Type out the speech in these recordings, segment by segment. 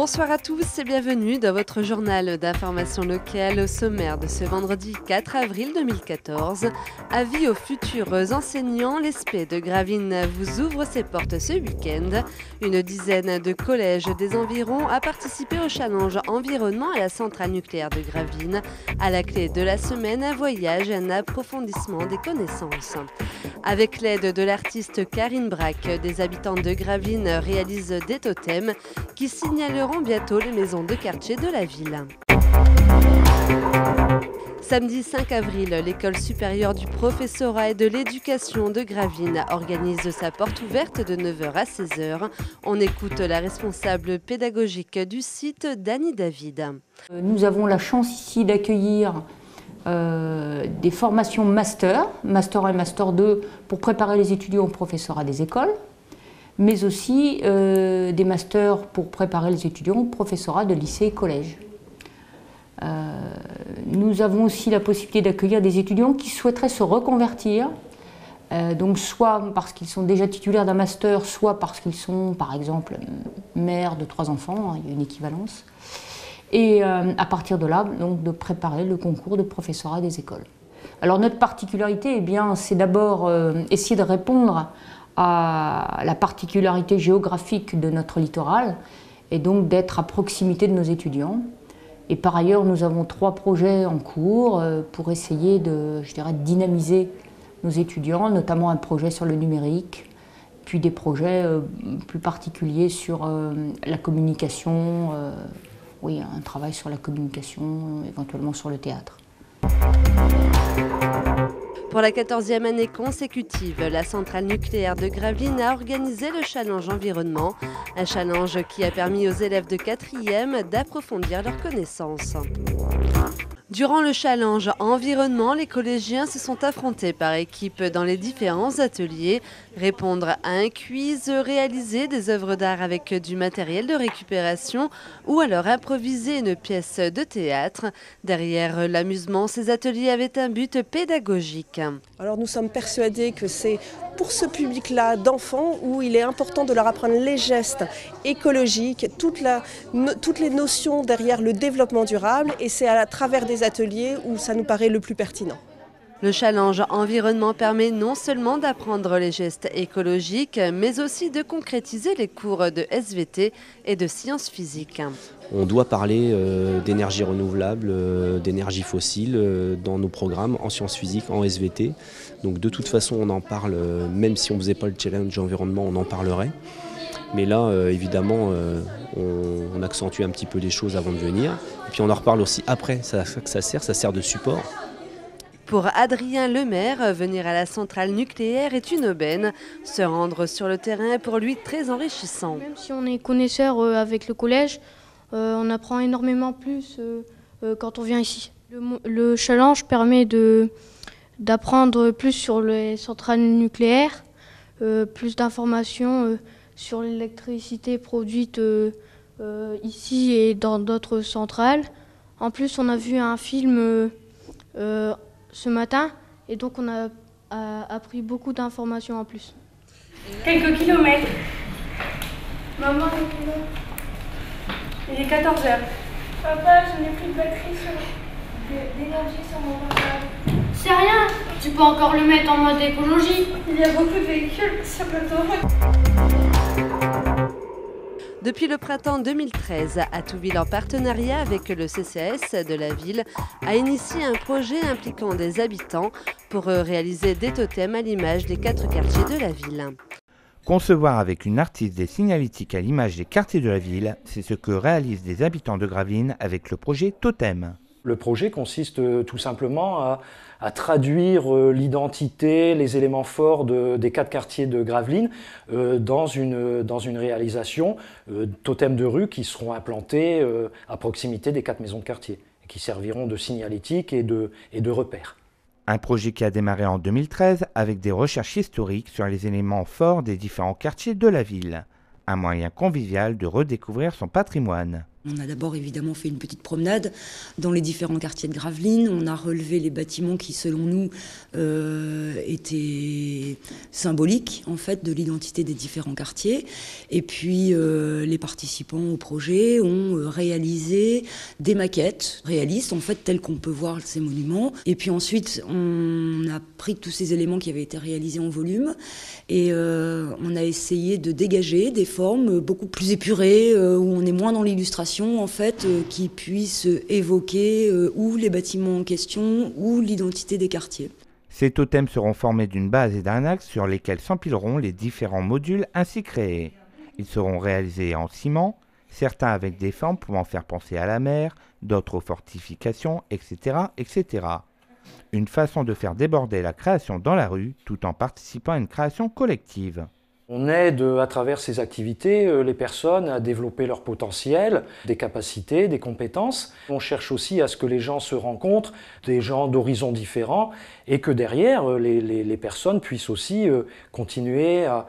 Bonsoir à tous et bienvenue dans votre journal d'information locale au sommaire de ce vendredi 4 avril 2014. Avis aux futurs enseignants, l'ESPE de Gravine vous ouvre ses portes ce week-end. Une dizaine de collèges des environs a participé au challenge environnement à la centrale nucléaire de Gravine. À la clé de la semaine, un voyage et un approfondissement des connaissances. Avec l'aide de l'artiste Karine Braque, des habitants de Gravine réalisent des totems qui signaleront bientôt les maisons de quartier de la ville. Samedi 5 avril, l'école supérieure du professorat et de l'éducation de Gravine organise sa porte ouverte de 9h à 16h. On écoute la responsable pédagogique du site, Dani David. Nous avons la chance ici d'accueillir euh, des formations master, master 1 master 2, pour préparer les étudiants au professorat des écoles mais aussi euh, des masters pour préparer les étudiants au professorat de lycée et collège. Euh, nous avons aussi la possibilité d'accueillir des étudiants qui souhaiteraient se reconvertir, euh, donc soit parce qu'ils sont déjà titulaires d'un master, soit parce qu'ils sont, par exemple, mères de trois enfants, hein, il y a une équivalence, et à partir de là, donc, de préparer le concours de professorat des écoles. Alors notre particularité, eh c'est d'abord essayer de répondre à la particularité géographique de notre littoral et donc d'être à proximité de nos étudiants. Et par ailleurs, nous avons trois projets en cours euh, pour essayer de je dirais, dynamiser nos étudiants, notamment un projet sur le numérique, puis des projets euh, plus particuliers sur euh, la communication, oui, un travail sur la communication, éventuellement sur le théâtre. Pour la 14e année consécutive, la centrale nucléaire de Gravelines a organisé le challenge environnement, un challenge qui a permis aux élèves de 4e d'approfondir leurs connaissances. Durant le challenge environnement, les collégiens se sont affrontés par équipe dans les différents ateliers, répondre à un quiz, réaliser des œuvres d'art avec du matériel de récupération ou alors improviser une pièce de théâtre. Derrière l'amusement, ces ateliers avaient un but pédagogique. Alors nous sommes persuadés que c'est pour ce public-là d'enfants où il est important de leur apprendre les gestes écologiques, toutes les notions derrière le développement durable et c'est à travers des ateliers où ça nous paraît le plus pertinent. Le challenge environnement permet non seulement d'apprendre les gestes écologiques, mais aussi de concrétiser les cours de SVT et de sciences physiques. On doit parler euh, d'énergie renouvelable, euh, d'énergie fossile euh, dans nos programmes en sciences physiques, en SVT. Donc de toute façon, on en parle, même si on ne faisait pas le challenge environnement, on en parlerait. Mais là, évidemment, on, accentue un petit peu les choses avant de venir. Et puis on en reparle aussi après, ça, ça sert, ça sert de support. Pour Adrien Lemaire, venir à la centrale nucléaire est une aubaine. Se rendre sur le terrain est pour lui très enrichissant. Même si on est connaisseur euh, avec le collège, euh, on apprend énormément plus euh, quand on vient ici. Le, challenge permet d'apprendre plus sur les centrales nucléaires, plus d'informations sur l'électricité produite ici et dans d'autres centrales. En plus, on a vu un film ce matin et donc on a, appris beaucoup d'informations en plus. Quelques kilomètres. Maman, il est 14 heures. Papa, je n'ai plus de batterie sur d'énergie sur mon portable. C'est rien, tu peux encore le mettre en mode écologie. Il y a beaucoup de véhicules sur l'autoroute. Depuis le printemps 2013, Atouville, en partenariat avec le CCAS de la ville, a initié un projet impliquant des habitants pour réaliser des totems à l'image des quatre quartiers de la ville. Concevoir avec une artiste des signalétiques à l'image des quartiers de la ville, c'est ce que réalisent des habitants de Gravelines avec le projet Totem. Le projet consiste euh, tout simplement à, traduire euh, l'identité, les éléments forts des quatre quartiers de Gravelines euh, dans, une, réalisation totem de rue qui seront implantés à proximité des quatre maisons de quartier et qui serviront de signalétique et de, et de repères. Un projet qui a démarré en 2013 avec des recherches historiques sur les éléments forts des différents quartiers de la ville. Un moyen convivial de redécouvrir son patrimoine. On a d'abord évidemment fait une petite promenade dans les différents quartiers de Gravelines. On a relevé les bâtiments qui, selon nous, euh, étaient symboliques en fait de l'identité des différents quartiers. Et puis euh, les participants au projet ont euh, réalisé des maquettes réalistes en fait telles qu'on peut voir ces monuments. Et puis ensuite, on a pris tous ces éléments qui avaient été réalisés en volume et on a essayé de dégager des formes beaucoup plus épurées où on est moins dans l'illustration en fait euh, qui puisse évoquer euh, ou les bâtiments en question ou l'identité des quartiers. Ces totems seront formés d'une base et d'un axe sur lesquels s'empileront les différents modules ainsi créés. Ils seront réalisés en ciment, certains avec des formes pouvant faire penser à la mer, d'autres aux fortifications, etc., etc. Une façon de faire déborder la création dans la rue tout en participant à une création collective. On aide à travers ces activités euh, les personnes à développer leur potentiel, des capacités, des compétences. On cherche aussi à ce que les gens se rencontrent, des gens d'horizons différents, et que derrière, euh, les, personnes puissent aussi euh, continuer à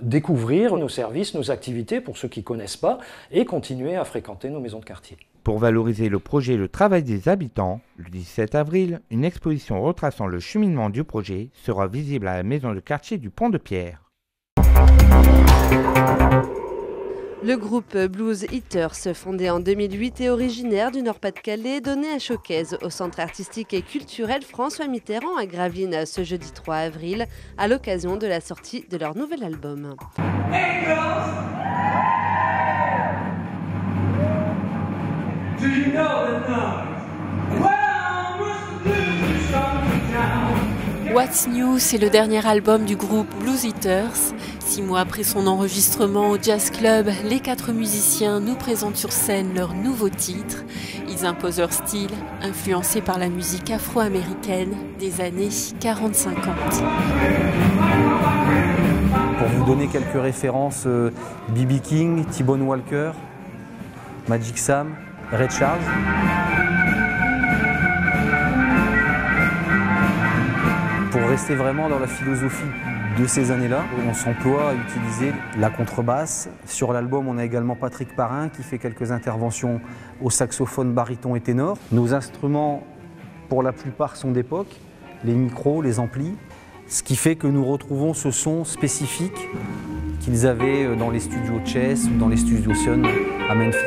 découvrir nos services, nos activités pour ceux qui ne connaissent pas, et continuer à fréquenter nos maisons de quartier. Pour valoriser le projet et le travail des habitants, le 17 avril, une exposition retraçant le cheminement du projet sera visible à la maison de quartier du Pont de Pierre. Le groupe Blues Eaters, fondé en 2008 et originaire du Nord-Pas-de-Calais, donnait un showcase au Centre artistique et culturel François Mitterrand à Gravelines ce jeudi 3 avril à l'occasion de la sortie de leur nouvel album. What's New, c'est le dernier album du groupe Blues Eaters. Six mois après son enregistrement au Jazz Club, les quatre musiciens nous présentent sur scène leur nouveau titre. Ils imposent leur style, influencé par la musique afro-américaine des années 40-50. Pour vous donner quelques références, B.B. Euh, King, T-Bone Walker, Magic Sam, Red Charles. Rester vraiment dans la philosophie de ces années-là, on s'emploie à utiliser la contrebasse. Sur l'album, on a également Patrick Parrain qui fait quelques interventions au saxophone, baryton et ténor. Nos instruments, pour la plupart, sont d'époque, les micros, les amplis, ce qui fait que nous retrouvons ce son spécifique qu'ils avaient dans les studios Chess ou dans les studios Sion à Memphis.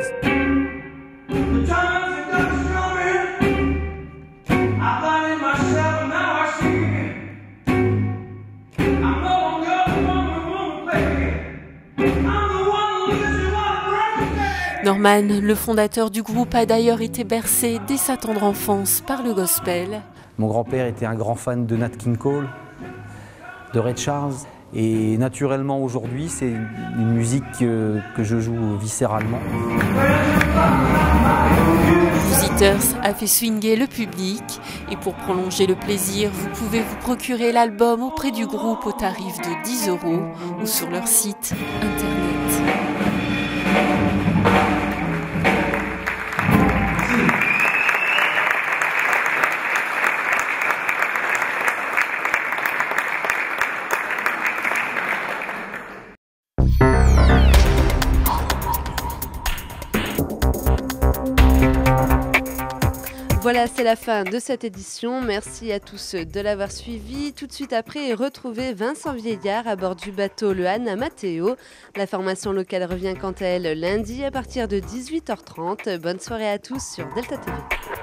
Norman, le fondateur du groupe, a d'ailleurs été bercé dès sa tendre enfance par le gospel. Mon grand-père était un grand fan de Nat King Cole, de Red Charles. Et naturellement aujourd'hui, c'est une musique que, je joue viscéralement. Visitors a fait swinguer le public et pour prolonger le plaisir, vous pouvez vous procurer l'album auprès du groupe au tarif de 10 euros ou sur leur site internet. Voilà, c'est la fin de cette édition. Merci à tous de l'avoir suivi. Tout de suite après, retrouvez Vincent Vieillard à bord du bateau le Anna Matteo. La formation locale revient quant à elle lundi à partir de 18h30. Bonne soirée à tous sur Delta TV.